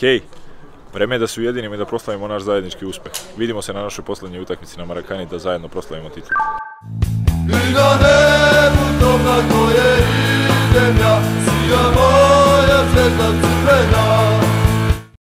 hej, Vreme je da se ujedinimo i da proslavimo naš zajednički uspeh. Vidimo se na našoj posljednjoj utakmici na Marakani da zajedno proslavimo titul. I na nebu tom koje idem ja, sija moja zvezda